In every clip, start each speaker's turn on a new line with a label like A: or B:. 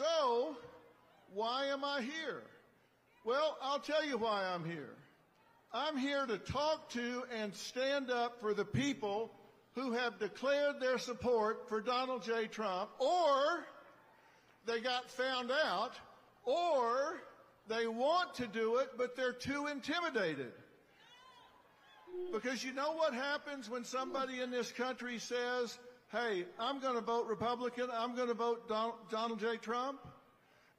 A: So, why am I here? Well, I'll tell you why I'm here. I'm here to talk to and stand up for the people who have declared their support for Donald J. Trump, or they got found out, or they want to do it, but they're too intimidated. Because you know what happens when somebody in this country says, hey, I'm going to vote Republican, I'm going to vote Donald J. Trump?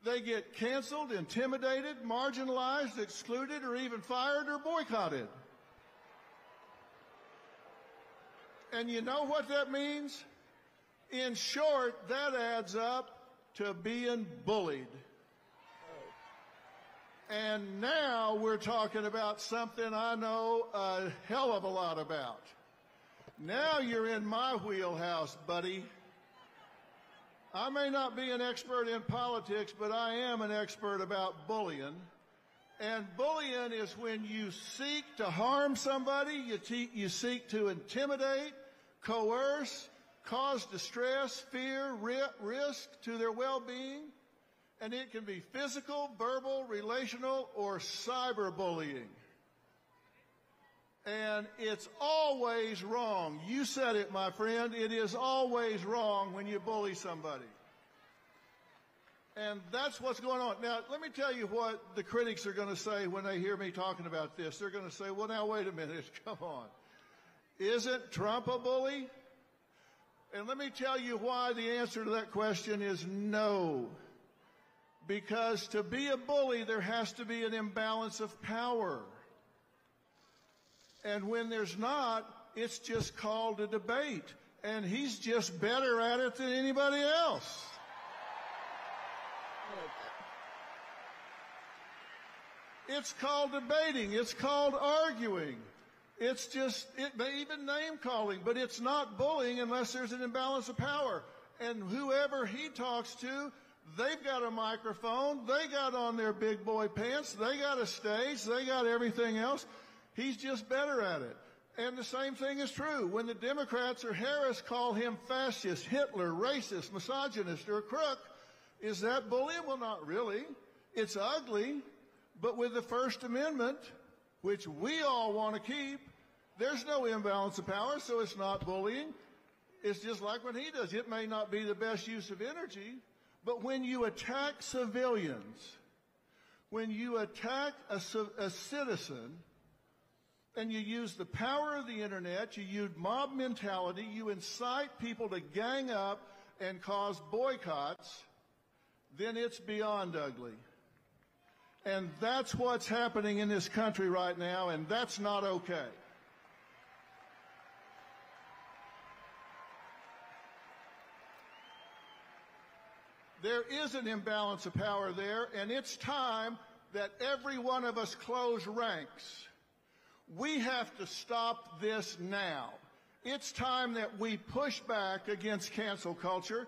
A: They get canceled, intimidated, marginalized, excluded, or even fired or boycotted. And you know what that means? In short, that adds up to being bullied. And now we're talking about something I know a hell of a lot about. Now you're in my wheelhouse, buddy. I may not be an expert in politics, but I am an expert about bullying. And bullying is when you seek to harm somebody, you, te- you seek to intimidate, coerce, cause distress, fear, ri- risk to their well-being and it can be physical, verbal, relational, or cyberbullying. And it's always wrong. You said it, my friend. It is always wrong when you bully somebody. And that's what's going on. Now, let me tell you what the critics are going to say when they hear me talking about this. They're going to say, well, now, wait a minute. Come on. Isn't Trump a bully? And let me tell you why the answer to that question is no. Because to be a bully, there has to be an imbalance of power. And when there's not, it's just called a debate. And he's just better at it than anybody else. It's called debating. It's called arguing. It's just, it may even name calling, but it's not bullying unless there's an imbalance of power. And whoever he talks to They've got a microphone. They got on their big boy pants. They got a stage. They got everything else. He's just better at it. And the same thing is true. When the Democrats or Harris call him fascist, Hitler, racist, misogynist, or a crook, is that bullying? Well, not really. It's ugly. But with the First Amendment, which we all want to keep, there's no imbalance of power, so it's not bullying. It's just like what he does. It may not be the best use of energy, but when you attack civilians, when you attack a, a, citizen, and you use the power of the internet, you use mob mentality, you incite people to gang up and cause boycotts, then it's beyond ugly. And that's what's happening in this country right now, and that's not okay. There is an imbalance of power there, and it's time that every one of us close ranks. We have to stop this now. It's time that we push back against cancel culture.